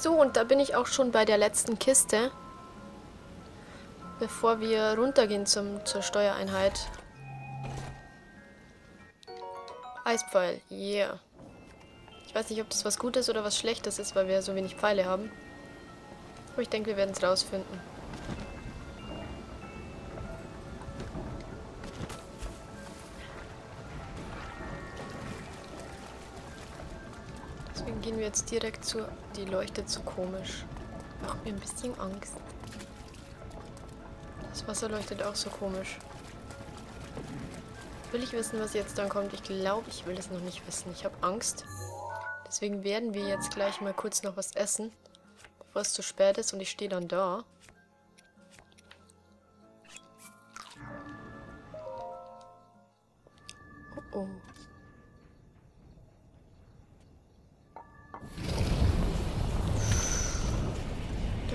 So, und da bin ich auch schon bei der letzten Kiste. Bevor wir runtergehen zum, zur Steuereinheit. Eispfeil, yeah. Ich weiß nicht, ob das was Gutes oder was Schlechtes ist, weil wir so wenig Pfeile haben. Aber ich denke, wir werden es rausfinden. Gehen wir jetzt direkt zu... Die leuchtet so komisch. Macht mir ein bisschen Angst. Das Wasser leuchtet auch so komisch. Will ich wissen, was jetzt dann kommt? Ich glaube, ich will es noch nicht wissen. Ich habe Angst. Deswegen werden wir jetzt gleich mal kurz noch was essen, bevor es zu spät ist und ich stehe dann da. Oh oh.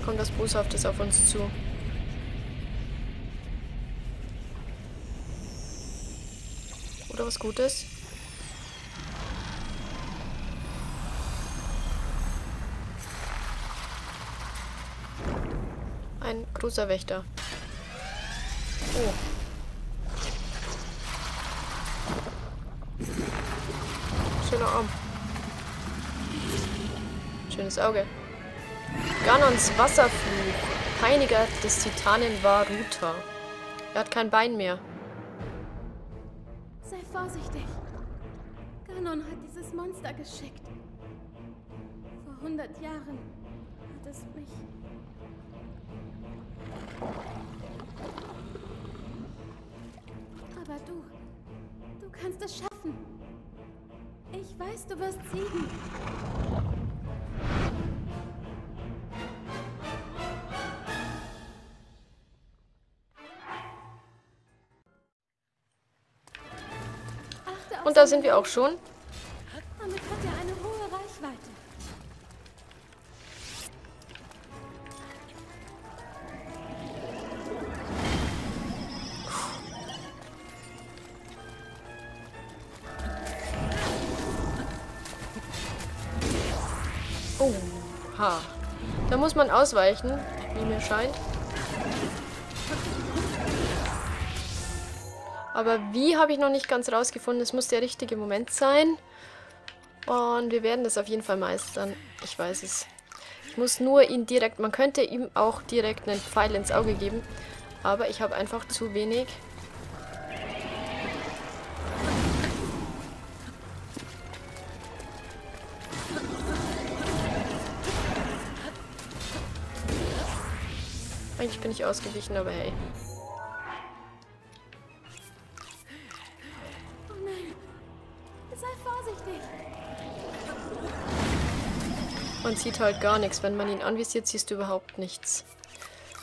Kommt das Boshaftes auf uns zu. Oder was Gutes? Ein großer Wächter. Oh. Schöner Arm. Schönes Auge. Ganons Wasserfluch. Peiniger des Titanen war Ruta. Er hat kein Bein mehr. Sei vorsichtig. Ganon hat dieses Monster geschickt. Vor 100 Jahren hat es mich Aber du, du kannst es schaffen. Ich weiß, du wirst siegen. Und da sind wir auch schon. Damit hat er eine hohe Reichweite. Ha. Da muss man ausweichen, wie mir scheint. Aber wie habe ich noch nicht ganz rausgefunden. Es muss der richtige Moment sein. Und wir werden das auf jeden Fall meistern. Ich weiß es. Ich muss nur ihn direkt... Man könnte ihm auch direkt einen Pfeil ins Auge geben. Aber ich habe einfach zu wenig... Eigentlich bin ich ausgewichen, aber hey. Man sieht halt gar nichts. Wenn man ihn anvisiert, siehst du überhaupt nichts.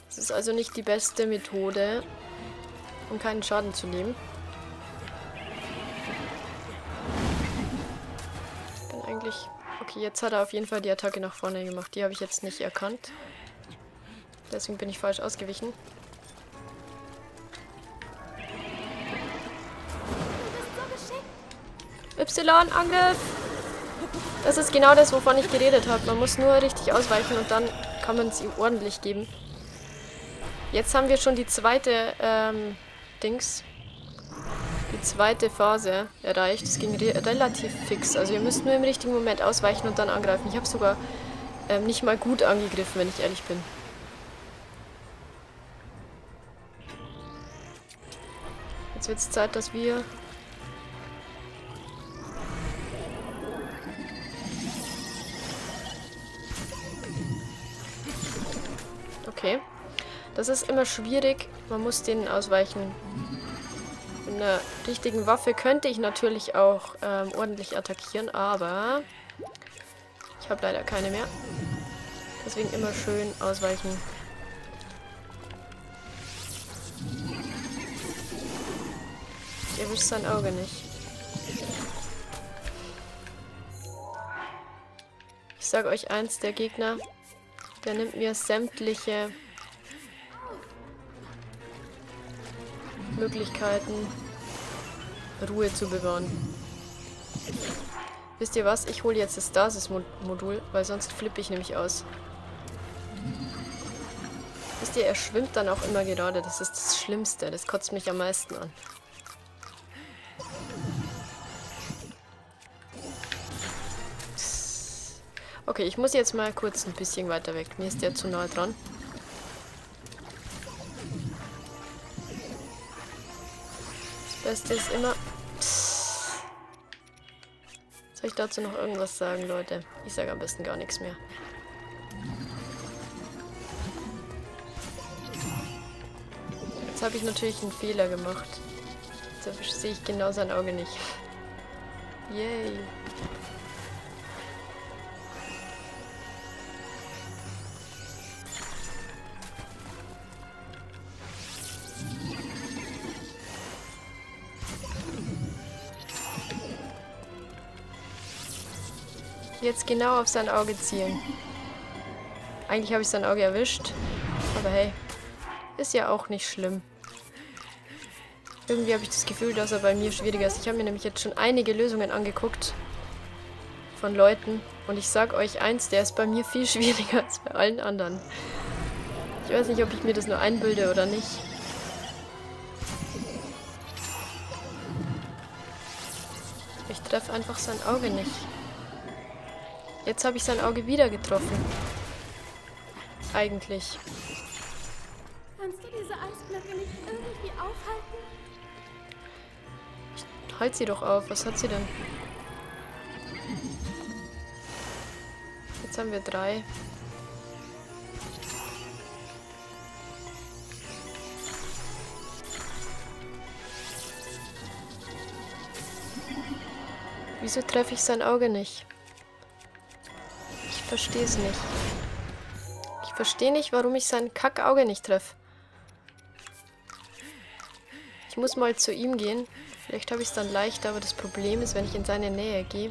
Das ist also nicht die beste Methode, um keinen Schaden zu nehmen. Ich bin eigentlich... Okay, jetzt hat er auf jeden Fall die Attacke nach vorne gemacht. Die habe ich jetzt nicht erkannt. Deswegen bin ich falsch ausgewichen. Y-Angriff! Das ist genau das, wovon ich geredet habe. Man muss nur richtig ausweichen und dann kann man es ihm ordentlich geben. Jetzt haben wir schon die zweite ähm, Dings. Die zweite Phase erreicht. Es ging re relativ fix. Also ihr müsst nur im richtigen Moment ausweichen und dann angreifen. Ich habe sogar ähm, nicht mal gut angegriffen, wenn ich ehrlich bin. Jetzt wird es Zeit, dass wir... Das ist immer schwierig. Man muss denen ausweichen. Mit einer richtigen Waffe könnte ich natürlich auch ähm, ordentlich attackieren, aber ich habe leider keine mehr. Deswegen immer schön ausweichen. Ich erwischt sein Auge nicht. Ich sage euch eins, der Gegner, der nimmt mir sämtliche Möglichkeiten, Ruhe zu bewahren. Wisst ihr was? Ich hole jetzt das Stasis-Modul, weil sonst flippe ich nämlich aus. Wisst ihr, er schwimmt dann auch immer gerade. Das ist das Schlimmste. Das kotzt mich am meisten an. Okay, ich muss jetzt mal kurz ein bisschen weiter weg. Mir ist der zu nahe dran. Beste ist immer... Soll ich dazu noch irgendwas sagen, Leute? Ich sage am besten gar nichts mehr. Jetzt habe ich natürlich einen Fehler gemacht. Jetzt sehe ich genau sein Auge nicht. Yay. Jetzt genau auf sein Auge zielen. Eigentlich habe ich sein Auge erwischt. Aber hey, ist ja auch nicht schlimm. Irgendwie habe ich das Gefühl, dass er bei mir schwieriger ist. Ich habe mir nämlich jetzt schon einige Lösungen angeguckt von Leuten. Und ich sag euch eins, der ist bei mir viel schwieriger als bei allen anderen. Ich weiß nicht, ob ich mir das nur einbilde oder nicht. Ich treffe einfach sein Auge nicht. Jetzt habe ich sein Auge wieder getroffen. Eigentlich. Kannst du diese Eisblöcke nicht irgendwie aufhalten? Ich halt sie doch auf. Was hat sie denn? Jetzt haben wir drei. Wieso treffe ich sein Auge nicht? Verstehe es nicht. Ich verstehe nicht, warum ich sein Kackauge nicht treffe. Ich muss mal zu ihm gehen. Vielleicht habe ich es dann leichter, aber das Problem ist, wenn ich in seine Nähe gehe,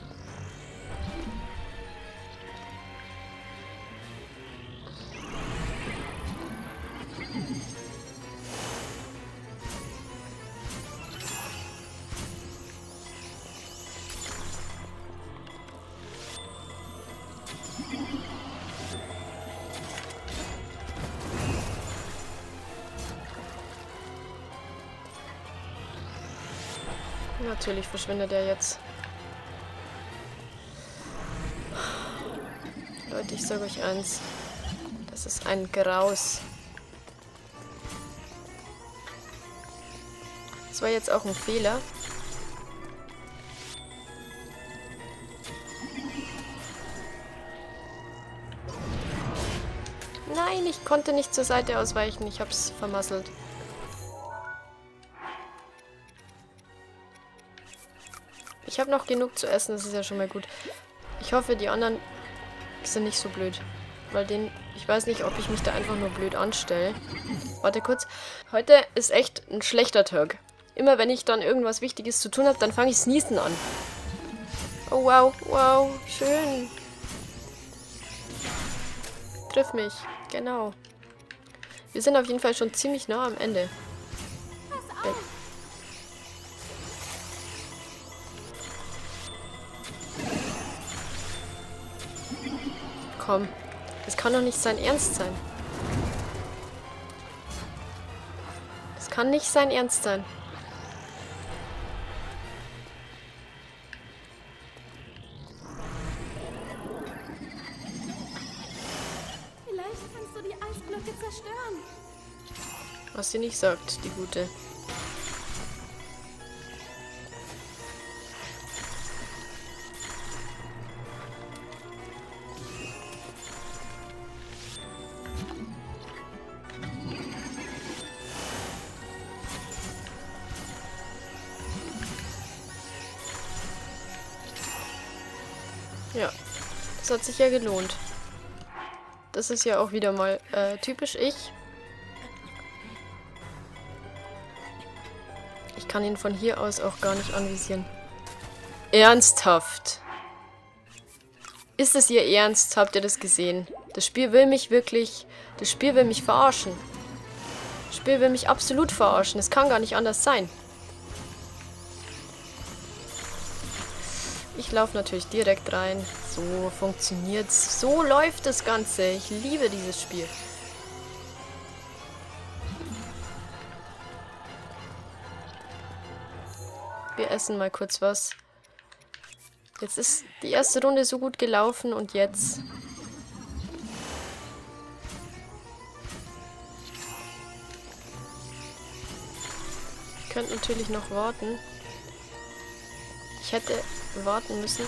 Natürlich verschwindet er jetzt. Leute, ich sage euch eins. Das ist ein Graus. Das war jetzt auch ein Fehler. Nein, ich konnte nicht zur Seite ausweichen. Ich hab's vermasselt. Ich habe noch genug zu essen, das ist ja schon mal gut. Ich hoffe, die anderen sind nicht so blöd. Weil den, ich weiß nicht, ob ich mich da einfach nur blöd anstelle. Warte kurz. Heute ist echt ein schlechter Tag. Immer wenn ich dann irgendwas Wichtiges zu tun habe, dann fange ich Sneezen an. Oh, wow, wow, schön. Triff mich, genau. Wir sind auf jeden Fall schon ziemlich nah am Ende. Komm. Das kann doch nicht sein Ernst sein. Das kann nicht sein Ernst sein. Vielleicht kannst du die Eisblöcke zerstören. Was sie nicht sagt, die Gute. Das hat sich ja gelohnt. Das ist ja auch wieder mal äh, typisch ich. Ich kann ihn von hier aus auch gar nicht anvisieren. Ernsthaft. Ist es ihr Ernst? Habt ihr das gesehen? Das Spiel will mich wirklich... Das Spiel will mich verarschen. Das Spiel will mich absolut verarschen. Es kann gar nicht anders sein. Ich laufe natürlich direkt rein. So funktioniert's. So läuft das Ganze. Ich liebe dieses Spiel. Wir essen mal kurz was. Jetzt ist die erste Runde so gut gelaufen und jetzt... Ich könnte natürlich noch warten. Ich hätte warten müssen.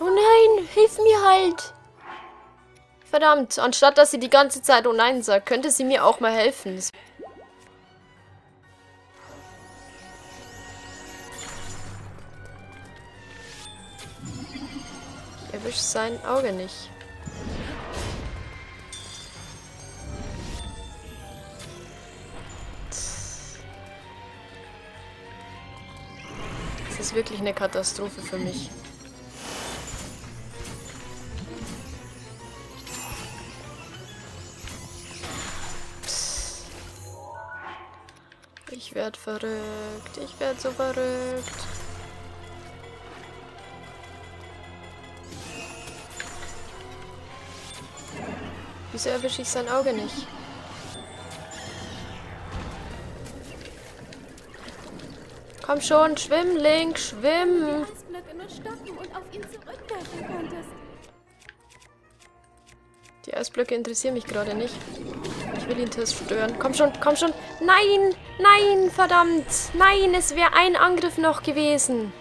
Oh nein, hilf mir halt. Verdammt, anstatt dass sie die ganze Zeit Oh nein sagt, könnte sie mir auch mal helfen. Ich erwische sein Auge nicht. Ist wirklich eine Katastrophe für mich. Ich werde verrückt. Ich werde so verrückt. Wieso erwische ich sein Auge nicht? Komm schon, schwimm, Link, schwimm. Die Eisblöcke interessieren mich gerade nicht. Ich will ihn zerstören. Komm schon, komm schon. Nein, nein, verdammt. Nein, es wäre ein Angriff noch gewesen.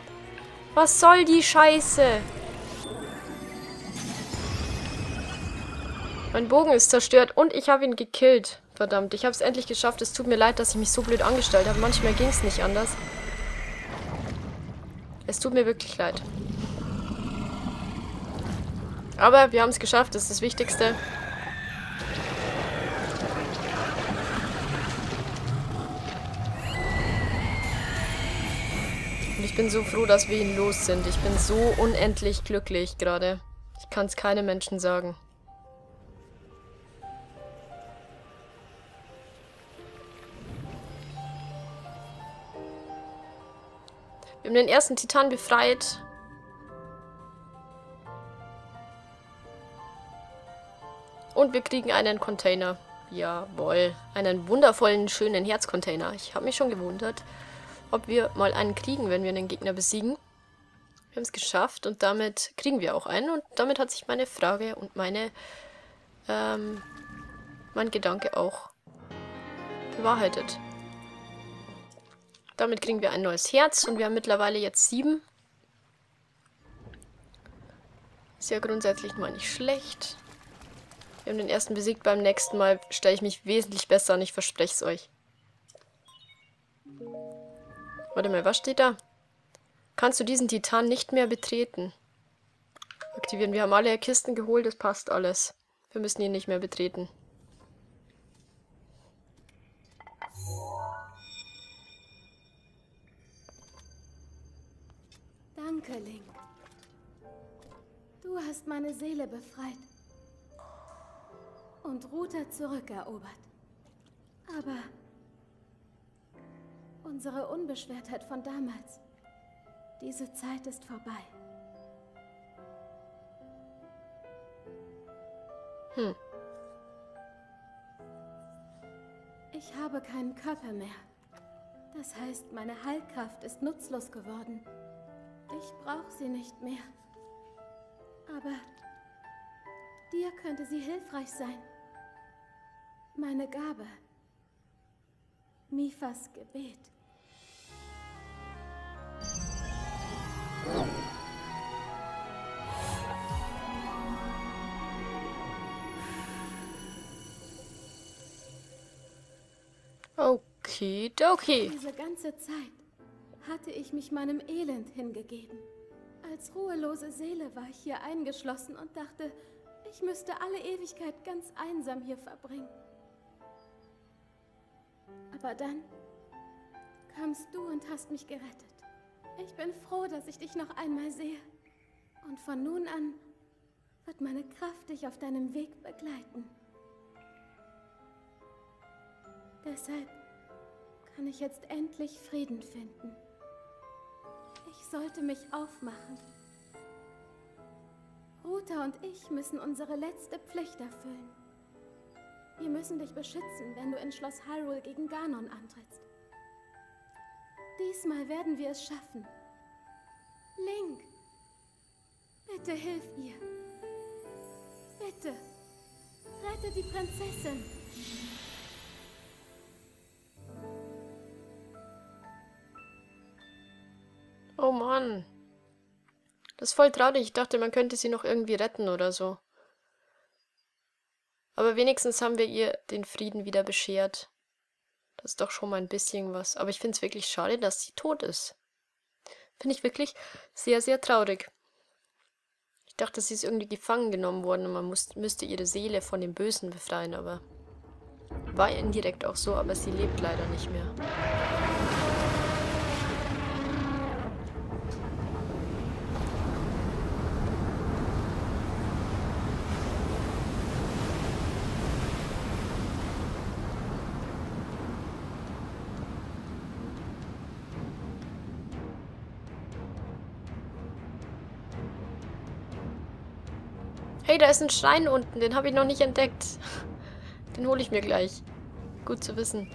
Was soll die Scheiße? Mein Bogen ist zerstört und ich habe ihn gekillt. Verdammt, ich habe es endlich geschafft. Es tut mir leid, dass ich mich so blöd angestellt habe. Manchmal ging es nicht anders. Es tut mir wirklich leid. Aber wir haben es geschafft, das ist das Wichtigste. Und ich bin so froh, dass wir ihn los sind. Ich bin so unendlich glücklich gerade. Ich kann es keinem Menschen sagen. Wir haben den ersten Titan befreit. Und wir kriegen einen Container. Jawohl. Einen wundervollen, schönen Herzcontainer. Ich habe mich schon gewundert, ob wir mal einen kriegen, wenn wir einen Gegner besiegen. Wir haben es geschafft und damit kriegen wir auch einen. Und damit hat sich meine Frage und meine, ähm, mein Gedanke auch bewahrheitet. Damit kriegen wir ein neues Herz und wir haben mittlerweile jetzt sieben. Ist ja grundsätzlich mal nicht schlecht. Wir haben den ersten besiegt. Beim nächsten Mal stelle ich mich wesentlich besser an. Ich verspreche es euch. Warte mal, was steht da? Kannst du diesen Titan nicht mehr betreten? Aktivieren. Wir haben alle Kisten geholt. Das passt alles. Wir müssen ihn nicht mehr betreten. Danke, Link. Du hast meine Seele befreit und Ruta zurückerobert. Aber unsere Unbeschwertheit von damals, diese Zeit ist vorbei. Hm. Ich habe keinen Körper mehr. Das heißt, meine Heilkraft ist nutzlos geworden. Ich brauche sie nicht mehr. Aber dir könnte sie hilfreich sein. Meine Gabe. Mifas Gebet. Okay, okay. Diese ganze Zeit hatte ich mich meinem Elend hingegeben. Als ruhelose Seele war ich hier eingeschlossen und dachte, ich müsste alle Ewigkeit ganz einsam hier verbringen. Aber dann kamst du und hast mich gerettet. Ich bin froh, dass ich dich noch einmal sehe. Und von nun an wird meine Kraft dich auf deinem Weg begleiten. Deshalb kann ich jetzt endlich Frieden finden. Sollte mich aufmachen. Ruta und ich müssen unsere letzte Pflicht erfüllen. Wir müssen dich beschützen, wenn du in Schloss Hyrule gegen Ganon antrittst. Diesmal werden wir es schaffen. Link, bitte hilf ihr. Bitte, rette die Prinzessin. Mann. Das ist voll traurig. Ich dachte, man könnte sie noch irgendwie retten oder so. Aber wenigstens haben wir ihr den Frieden wieder beschert. Das ist doch schon mal ein bisschen was. Aber ich finde es wirklich schade, dass sie tot ist. Finde ich wirklich sehr, sehr traurig. Ich dachte, sie ist irgendwie gefangen genommen worden und man muss, müsste ihre Seele von dem Bösen befreien, aber war indirekt auch so, aber sie lebt leider nicht mehr. Da ist ein Schrein unten. Den habe ich noch nicht entdeckt. Den hole ich mir gleich. Gut zu wissen.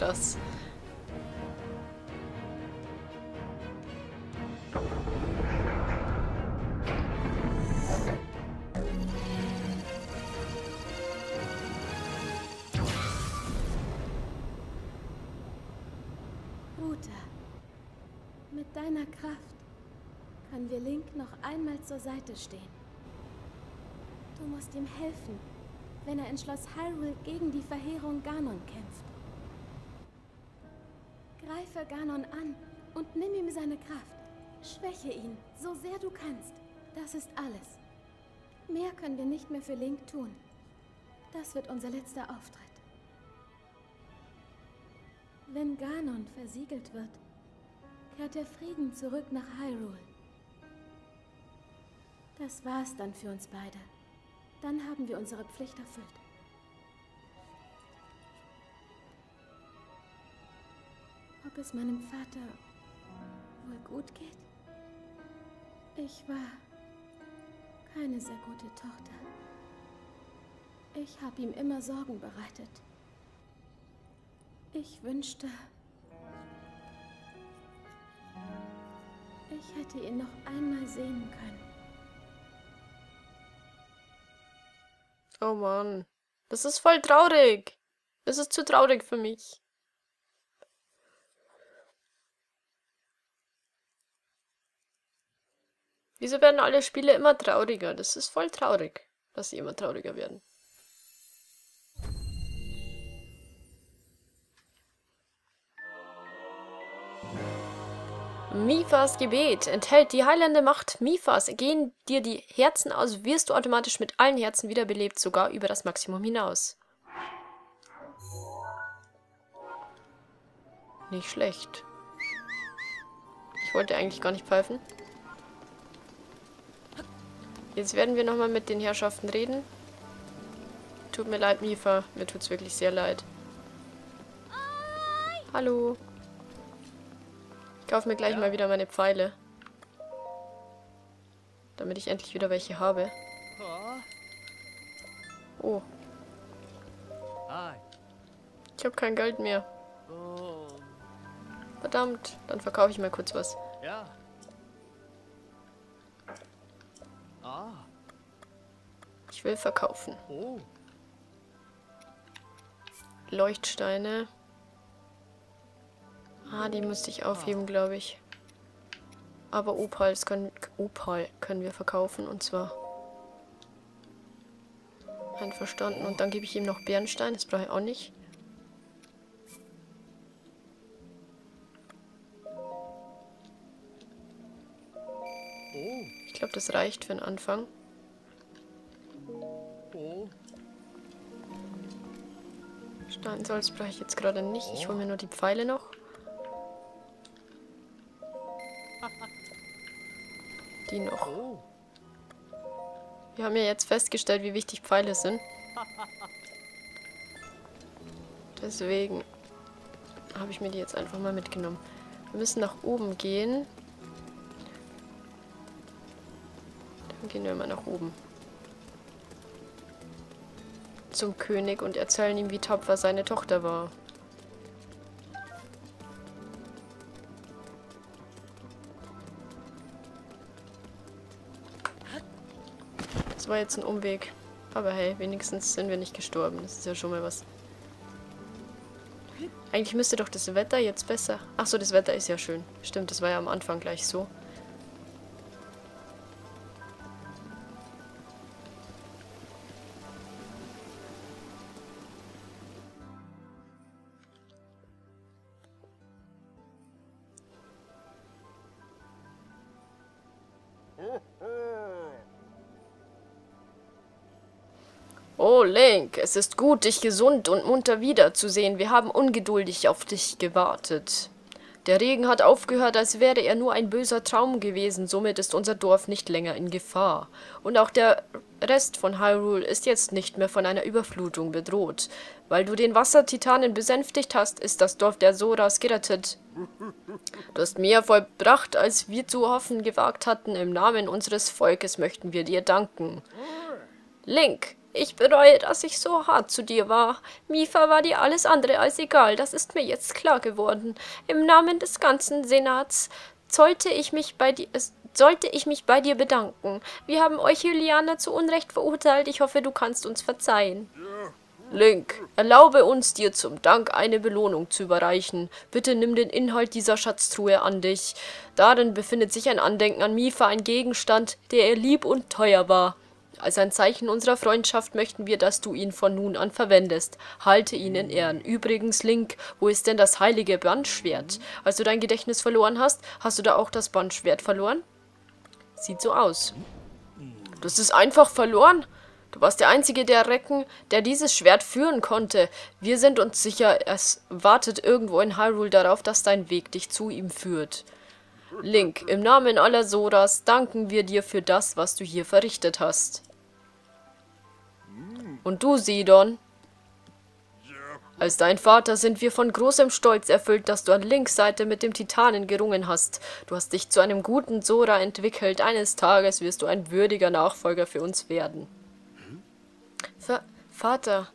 Krass. Ruta, mit deiner Kraft können wir Link noch einmal zur Seite stehen. Du musst ihm helfen, wenn er in Schloss Hyrule gegen die Verheerung Ganon kämpft. Greife Ganon an und nimm ihm seine Kraft. Schwäche ihn, so sehr du kannst. Das ist alles. Mehr können wir nicht mehr für Link tun. Das wird unser letzter Auftritt. Wenn Ganon versiegelt wird, kehrt der Frieden zurück nach Hyrule. Das war's dann für uns beide. Dann haben wir unsere Pflicht erfüllt. Ob es meinem Vater wohl gut geht? Ich war keine sehr gute Tochter. Ich habe ihm immer Sorgen bereitet. Ich wünschte, ich hätte ihn noch einmal sehen können. Oh Mann. Das ist voll traurig. Das ist zu traurig für mich. Wieso werden alle Spiele immer trauriger? Das ist voll traurig, dass sie immer trauriger werden. Mifas Gebet enthält die heilende Macht Mifas. Gehen dir die Herzen aus, wirst du automatisch mit allen Herzen wiederbelebt, sogar über das Maximum hinaus. Nicht schlecht. Ich wollte eigentlich gar nicht pfeifen. Jetzt werden wir nochmal mit den Herrschaften reden. Tut mir leid, Mifa. Mir tut's wirklich sehr leid. Hallo. Ich kaufe mir gleich Ja? mal wieder meine Pfeile. Damit ich endlich wieder welche habe. Oh. Ich habe kein Geld mehr. Oh. Verdammt, dann verkaufe ich mal kurz was. Ja. Ich will verkaufen. Oh. Leuchtsteine. Ah, die müsste ich aufheben, glaube ich. Aber Opals können, Opal können wir verkaufen und zwar. Einverstanden. Und dann gebe ich ihm noch Bernstein. Das brauche ich auch nicht. Ich glaube, das reicht für den Anfang. Steinsalz brauche ich jetzt gerade nicht. Ich hole mir nur die Pfeile noch. Die noch. Wir haben ja jetzt festgestellt, wie wichtig Pfeile sind. Deswegen habe ich mir die jetzt einfach mal mitgenommen. Wir müssen nach oben gehen. Dann gehen wir mal nach oben. Zum König und erzählen ihm, wie tapfer seine Tochter war. Das war jetzt ein Umweg. Aber hey, wenigstens sind wir nicht gestorben. Das ist ja schon mal was. Eigentlich müsste doch das Wetter jetzt besser... Achso, das Wetter ist ja schön. Stimmt, das war ja am Anfang gleich so. Link, es ist gut, dich gesund und munter wiederzusehen. Wir haben ungeduldig auf dich gewartet. Der Regen hat aufgehört, als wäre er nur ein böser Traum gewesen. Somit ist unser Dorf nicht länger in Gefahr. Und auch der Rest von Hyrule ist jetzt nicht mehr von einer Überflutung bedroht. Weil du den Wassertitanen besänftigt hast, ist das Dorf der Soras gerettet. Du hast mehr vollbracht, als wir zu hoffen gewagt hatten. Im Namen unseres Volkes möchten wir dir danken. Link, ich bereue, dass ich so hart zu dir war. Mifa war dir alles andere als egal, das ist mir jetzt klar geworden. Im Namen des ganzen Senats sollte ich mich bei dir, sollte ich mich bei dir bedanken. Wir haben euch Juliana zu Unrecht verurteilt. Ich hoffe, du kannst uns verzeihen. Link, erlaube uns, dir zum Dank eine Belohnung zu überreichen. Bitte nimm den Inhalt dieser Schatztruhe an dich. Darin befindet sich ein Andenken an Mifa, ein Gegenstand, der ihr lieb und teuer war. Als ein Zeichen unserer Freundschaft möchten wir, dass du ihn von nun an verwendest. Halte ihn in Ehren. Übrigens, Link, wo ist denn das heilige Bandschwert? Als du dein Gedächtnis verloren hast, hast du da auch das Bandschwert verloren? Sieht so aus. Hast es einfach verloren? Du warst der einzige der Recken, der dieses Schwert führen konnte. Wir sind uns sicher, es wartet irgendwo in Hyrule darauf, dass dein Weg dich zu ihm führt. Link, im Namen aller Soras danken wir dir für das, was du hier verrichtet hast. Und du, Sidon? Als dein Vater sind wir von großem Stolz erfüllt, dass du an Links Seite mit dem Titanen gerungen hast. Du hast dich zu einem guten Sora entwickelt. Eines Tages wirst du ein würdiger Nachfolger für uns werden. Va Vater.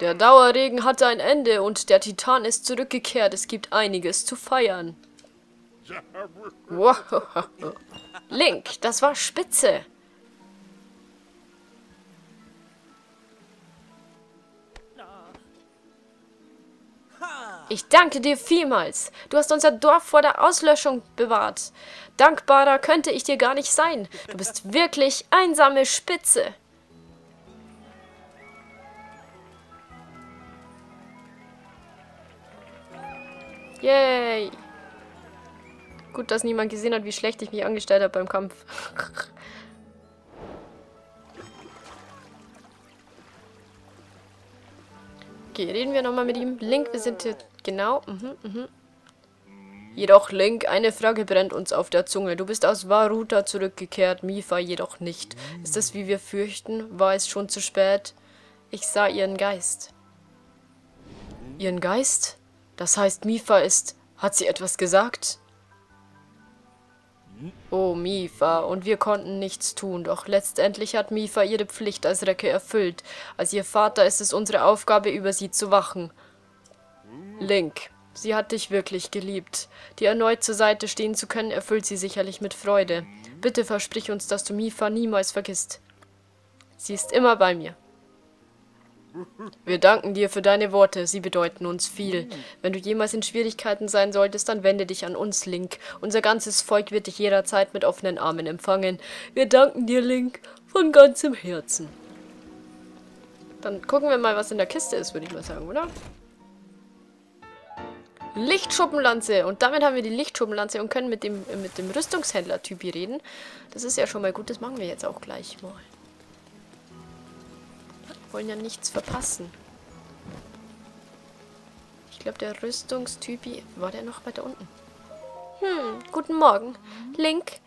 Der Dauerregen hatte ein Ende und der Titan ist zurückgekehrt. Es gibt einiges zu feiern. Wow. Link, das war spitze. Ich danke dir vielmals. Du hast unser Dorf vor der Auslöschung bewahrt. Dankbarer könnte ich dir gar nicht sein. Du bist wirklich einsame Spitze. Yay. Gut, dass niemand gesehen hat, wie schlecht ich mich angestellt habe beim Kampf. okay, reden wir nochmal mit ihm. Link, wir sind hier... Genau. Mhm, mhm. Jedoch, Link, eine Frage brennt uns auf der Zunge. Du bist aus Varuta zurückgekehrt, Mifa jedoch nicht. Ist es, wie wir fürchten? War es schon zu spät? Ich sah ihren Geist. Ihren Geist? Das heißt, Mifa ist... Hat sie etwas gesagt? Oh, Mifa, und wir konnten nichts tun, doch letztendlich hat Mifa ihre Pflicht als Recke erfüllt. Als ihr Vater ist es unsere Aufgabe, über sie zu wachen. Link, sie hat dich wirklich geliebt. Dir erneut zur Seite stehen zu können, erfüllt sie sicherlich mit Freude. Bitte versprich uns, dass du Mifa niemals vergisst. Sie ist immer bei mir. Wir danken dir für deine Worte, sie bedeuten uns viel. Wenn du jemals in Schwierigkeiten sein solltest, dann wende dich an uns, Link. Unser ganzes Volk wird dich jederzeit mit offenen Armen empfangen. Wir danken dir, Link, von ganzem Herzen. Dann gucken wir mal, was in der Kiste ist, würde ich mal sagen, oder? Lichtschuppenlanze. Und damit haben wir die Lichtschuppenlanze und können mit dem, mit dem Rüstungshändler-Typi reden. Das ist ja schon mal gut. Das machen wir jetzt auch gleich mal. Wollen ja nichts verpassen. Ich glaube, der Rüstungstypi... War der noch weiter unten? Hm, guten Morgen. Link,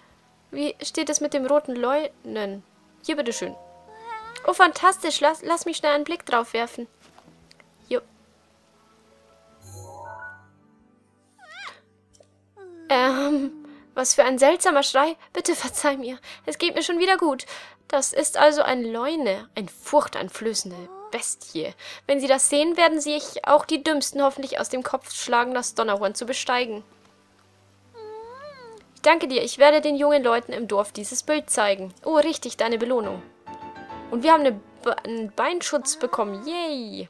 wie steht es mit dem roten Leunen? Hier, bitteschön. Oh, fantastisch. Lass, lass mich schnell einen Blick drauf werfen. Jo. Ähm, was für ein seltsamer Schrei. Bitte verzeih mir. Es geht mir schon wieder gut. Das ist also ein Leune, ein furchteinflößende Bestie. Wenn Sie das sehen, werden Sie sich auch die Dümmsten hoffentlich aus dem Kopf schlagen, das Donnerhorn zu besteigen. Ich danke dir. Ich werde den jungen Leuten im Dorf dieses Bild zeigen. Oh, richtig, deine Belohnung. Und wir haben eine einen Beinschutz bekommen. Yay!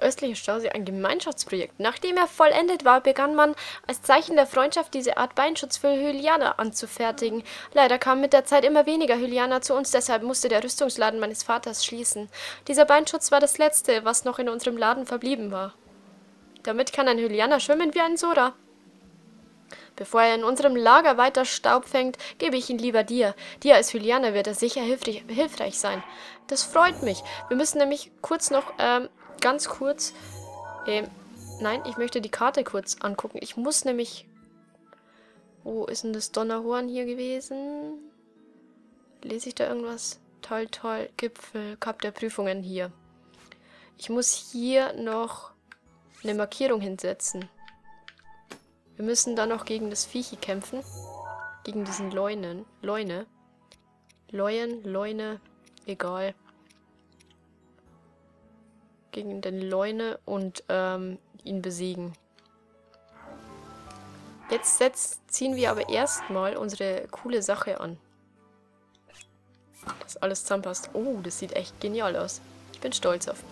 Östliche Stausee ein Gemeinschaftsprojekt. Nachdem er vollendet war, begann man als Zeichen der Freundschaft diese Art Beinschutz für Hylianer anzufertigen. Leider kamen mit der Zeit immer weniger Hylianer zu uns, deshalb musste der Rüstungsladen meines Vaters schließen. Dieser Beinschutz war das letzte, was noch in unserem Laden verblieben war. Damit kann ein Hylianer schwimmen wie ein Sora. Bevor er in unserem Lager weiter Staub fängt, gebe ich ihn lieber dir. Dir als Hylianer wird er sicher hilfreich, sein. Das freut mich. Wir müssen nämlich kurz noch ähm, ganz kurz... Ähm, nein, ich möchte die Karte kurz angucken. Ich muss nämlich... Wo ist denn das Donnerhorn hier gewesen? Lese ich da irgendwas? Toll, toll. Gipfel, Kap der Prüfungen hier. Ich muss hier noch eine Markierung hinsetzen. Wir müssen dann noch gegen das Viechi kämpfen. Gegen diesen Leunen. Leune. Leuen, Leune, egal gegen den Leune und ähm, ihn besiegen. Jetzt setz, ziehen wir aber erstmal unsere coole Sache an. Dass alles zusammenpasst. Oh, das sieht echt genial aus. Ich bin stolz auf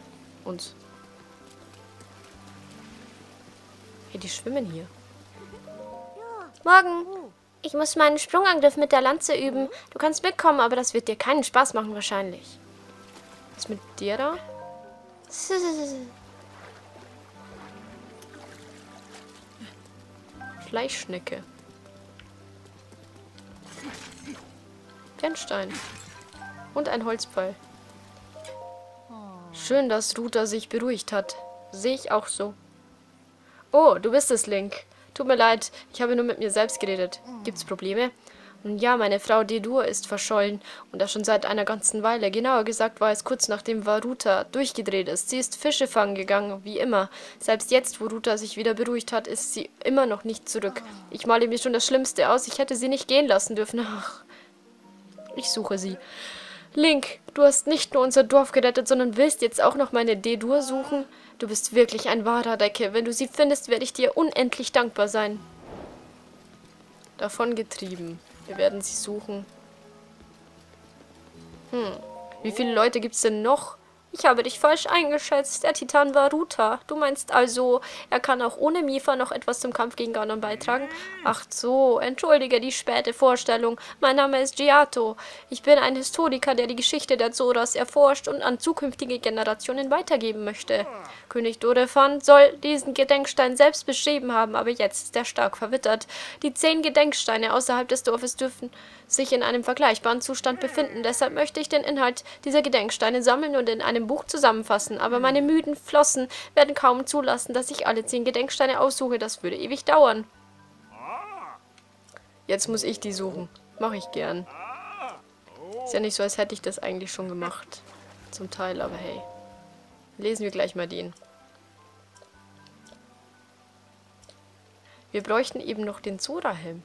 uns. Hey, die schwimmen hier. Morgen. Ich muss meinen Sprungangriff mit der Lanze üben. Du kannst mitkommen, aber das wird dir keinen Spaß machen wahrscheinlich. Was ist mit dir da? Fleischschnecke. Kennstein. Und ein Holzpfeil. Schön, dass Ruta sich beruhigt hat. Sehe ich auch so. Oh, du bist es, Link. Tut mir leid, ich habe nur mit mir selbst geredet. Gibt's Probleme? Nun ja, meine Frau Dedur ist verschollen und das schon seit einer ganzen Weile. Genauer gesagt war es kurz nachdem Varuta durchgedreht ist. Sie ist Fische fangen gegangen, wie immer. Selbst jetzt, wo Ruta sich wieder beruhigt hat, ist sie immer noch nicht zurück. Ich male mir schon das Schlimmste aus. Ich hätte sie nicht gehen lassen dürfen. Ach, ich suche sie. Link, du hast nicht nur unser Dorf gerettet, sondern willst jetzt auch noch meine Dedur suchen? Du bist wirklich ein wahrer Decke. Wenn du sie findest, werde ich dir unendlich dankbar sein. Davon getrieben. Wir werden sie suchen. Hm. Wie viele Leute gibt es denn noch? Ich habe dich falsch eingeschätzt. Der Titan war Ruta. Du meinst also, er kann auch ohne Mifa noch etwas zum Kampf gegen Ganon beitragen? Ach so, entschuldige die späte Vorstellung. Mein Name ist Giato. Ich bin ein Historiker, der die Geschichte der Zoras erforscht und an zukünftige Generationen weitergeben möchte. König Dorefan soll diesen Gedenkstein selbst beschrieben haben, aber jetzt ist er stark verwittert. Die zehn Gedenksteine außerhalb des Dorfes dürfen sich in einem vergleichbaren Zustand befinden. Deshalb möchte ich den Inhalt dieser Gedenksteine sammeln und in einem Buch zusammenfassen. Aber meine müden Flossen werden kaum zulassen, dass ich alle zehn Gedenksteine aussuche. Das würde ewig dauern. Jetzt muss ich die suchen. Mache ich gern. Ist ja nicht so, als hätte ich das eigentlich schon gemacht. Zum Teil, aber hey. Lesen wir gleich mal den. Wir bräuchten eben noch den Zora-Helm.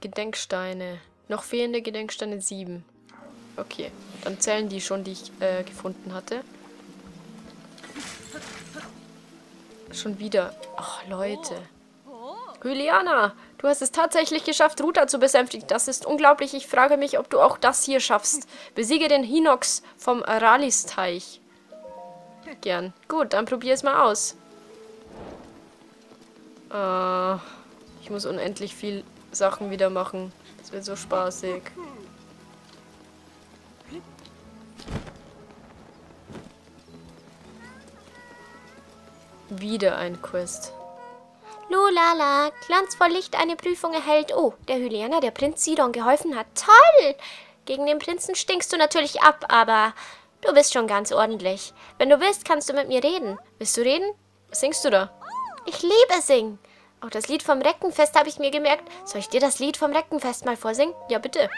Gedenksteine. Noch fehlende Gedenksteine 7. Okay, dann zählen die schon, die ich äh, gefunden hatte. Schon wieder. Ach, Leute. Hyliana, du hast es tatsächlich geschafft, Ruta zu besänftigen. Das ist unglaublich. Ich frage mich, ob du auch das hier schaffst. Besiege den Hinox vom Ralisteich. Gern. Gut, dann probier es mal aus. Äh, ich muss unendlich viel Sachen wieder machen. Das wird so spaßig. Wieder ein Quest. Lulala, glanzvoll Licht eine Prüfung erhält. Oh, der Hylianer, der Prinz Sidon geholfen hat. Toll! Gegen den Prinzen stinkst du natürlich ab, aber du bist schon ganz ordentlich. Wenn du willst, kannst du mit mir reden. Willst du reden? Was singst du da? Ich liebe singen. Auch das Lied vom Reckenfest habe ich mir gemerkt. Soll ich dir das Lied vom Reckenfest mal vorsingen? Ja, bitte.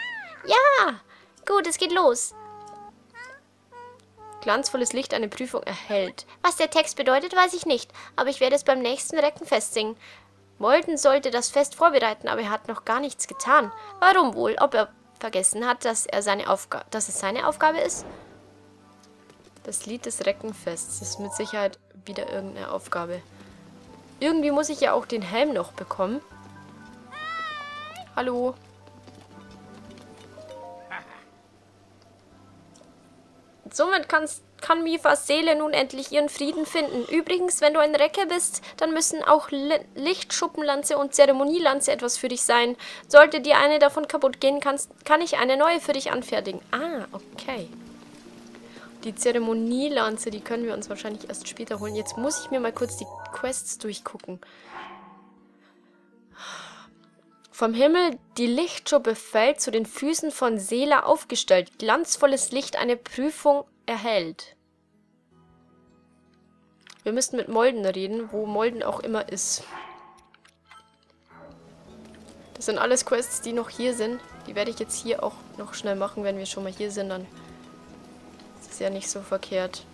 Ja! Gut, es geht los. Glanzvolles Licht eine Prüfung erhält. Was der Text bedeutet, weiß ich nicht, aber ich werde es beim nächsten Reckenfest singen. Molden sollte das Fest vorbereiten, aber er hat noch gar nichts getan. Warum wohl? Ob er vergessen hat, dass, er seine Aufga dass es seine Aufgabe ist? Das Lied des Reckenfests ist mit Sicherheit wieder irgendeine Aufgabe. Irgendwie muss ich ja auch den Helm noch bekommen. Hallo. Somit kannst, kann Mifas Seele nun endlich ihren Frieden finden. Übrigens, wenn du ein Recke bist, dann müssen auch Li Lichtschuppenlanze und Zeremonielanze etwas für dich sein. Sollte dir eine davon kaputt gehen, kannst, kann ich eine neue für dich anfertigen. Ah, okay. Die Zeremonielanze, die können wir uns wahrscheinlich erst später holen. Jetzt muss ich mir mal kurz die Quests durchgucken. Vom Himmel die Lichtschuppe fällt, zu den Füßen von Seela aufgestellt. Glanzvolles Licht eine Prüfung erhält. Wir müssten mit Molden reden, wo Molden auch immer ist. Das sind alles Quests, die noch hier sind. Die werde ich jetzt hier auch noch schnell machen, wenn wir schon mal hier sind. Dann ist ja nicht so verkehrt.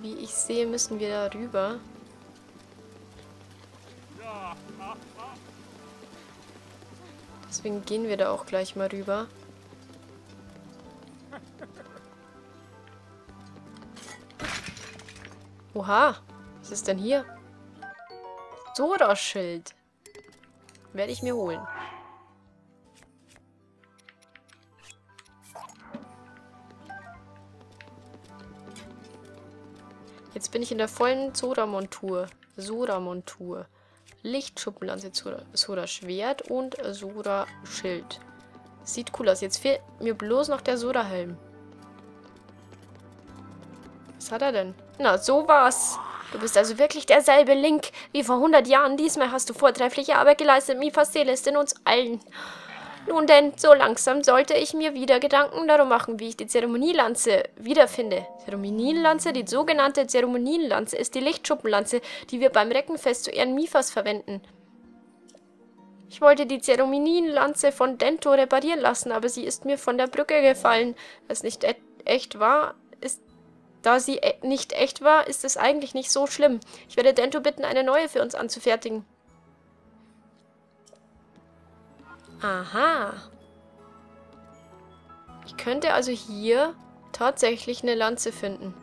Wie ich sehe, müssen wir da rüber. Deswegen gehen wir da auch gleich mal rüber. Oha, was ist denn hier? Sora-Schild. Werde ich mir holen. Jetzt bin ich in der vollen Sora-Montur. Sora-Montur. Lichtschuppenlanze, Sora Schwert und Sora Schild. Sieht cool aus. Jetzt fehlt mir bloß noch der Sora Helm. Was hat er denn? Na, sowas. Du bist also wirklich derselbe Link wie vor 100 Jahren. Diesmal hast du vortreffliche Arbeit geleistet. Mifas Seele ist in uns allen. Nun denn, so langsam sollte ich mir wieder Gedanken darum machen, wie ich die Zeremonielanze wiederfinde. Zeremonielanze, die sogenannte Zeremonielanze, ist die Lichtschuppenlanze, die wir beim Reckenfest zu Ehren Mifas verwenden. Ich wollte die Zeremonienlanze von Dento reparieren lassen, aber sie ist mir von der Brücke gefallen. Was nicht e echt war, ist... Da sie e nicht echt war, ist es eigentlich nicht so schlimm. Ich werde Dento bitten, eine neue für uns anzufertigen. Aha. Ich könnte also hier tatsächlich eine Lanze finden.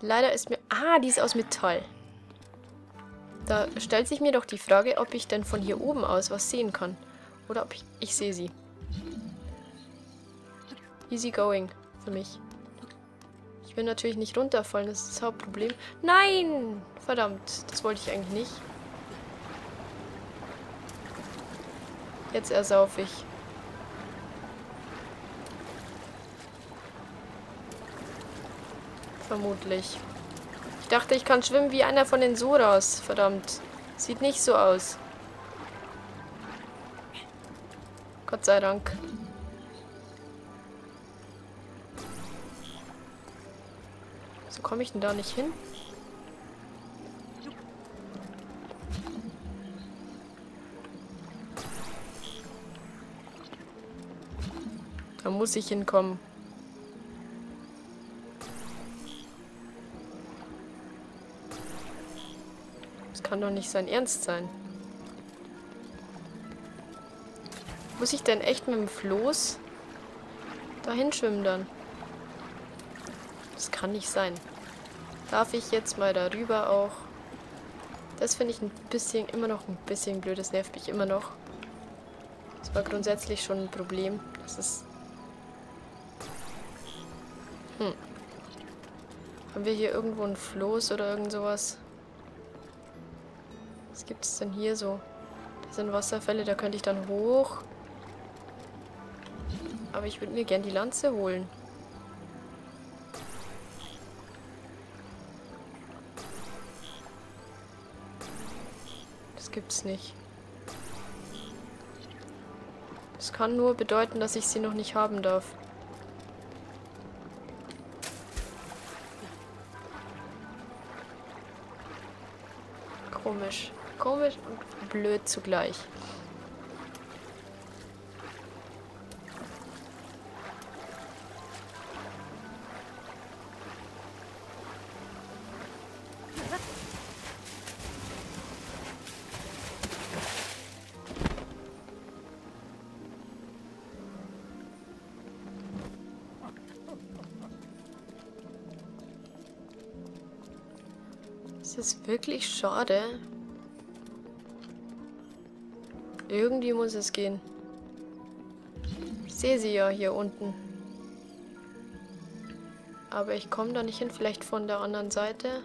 Leider ist mir... Ah, die ist aus Metall. Da stellt sich mir doch die Frage, ob ich denn von hier oben aus was sehen kann. Oder ob ich... Ich sehe sie. Easy going für mich. Ich will natürlich nicht runterfallen, das ist das Hauptproblem. Nein! Verdammt, das wollte ich eigentlich nicht. Jetzt ersauf ich. Vermutlich. Ich dachte, ich kann schwimmen wie einer von den Soras. Verdammt. Sieht nicht so aus. Gott sei Dank. Komme ich denn da nicht hin? Da muss ich hinkommen. Das kann doch nicht sein Ernst sein. Muss ich denn echt mit dem Floß dahin schwimmen dann? Das kann nicht sein. Darf ich jetzt mal darüber auch? Das finde ich ein bisschen, immer noch ein bisschen blöd. Das nervt mich immer noch. Das war grundsätzlich schon ein Problem. Das ist... Hm. Haben wir hier irgendwo ein Floß oder irgend sowas? Was gibt es denn hier so? Das sind Wasserfälle, da könnte ich dann hoch. Aber ich würde mir gern die Lanze holen. Gibt's nicht. Das kann nur bedeuten, dass ich sie noch nicht haben darf. Komisch. Komisch und blöd zugleich. Es ist wirklich schade. Irgendwie muss es gehen. Ich sehe sie ja hier unten. Aber ich komme da nicht hin. Vielleicht von der anderen Seite.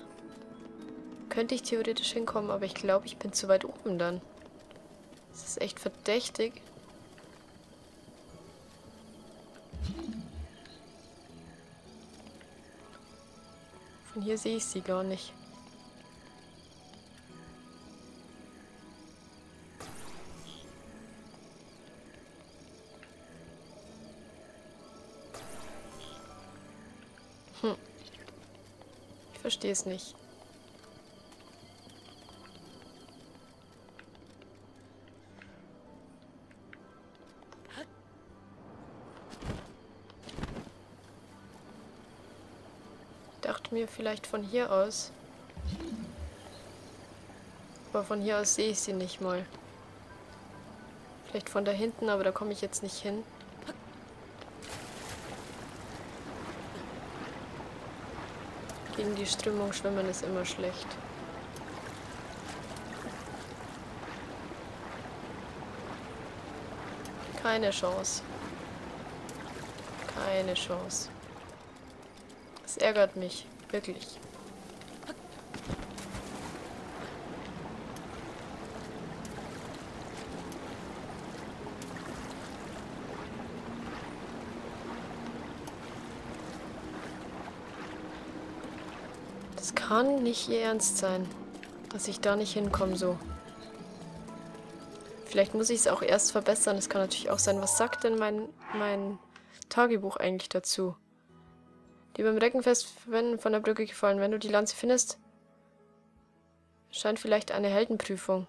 Könnte ich theoretisch hinkommen, aber ich glaube, ich bin zu weit oben dann. Das ist echt verdächtig. Von hier sehe ich sie gar nicht. Verstehe es nicht. Dachte mir vielleicht von hier aus. Aber von hier aus sehe ich sie nicht mal. Vielleicht von da hinten, aber da komme ich jetzt nicht hin. Gegen die Strömung schwimmen ist immer schlecht. Keine Chance. Keine Chance. Es ärgert mich. Wirklich. Das kann nicht ihr Ernst sein, dass ich da nicht hinkomme so. Vielleicht muss ich es auch erst verbessern. Es kann natürlich auch sein. Was sagt denn mein, mein Tagebuch eigentlich dazu? Die beim Reckenfest von der Brücke gefallen. Wenn du die Lanze findest, scheint vielleicht eine Heldenprüfung.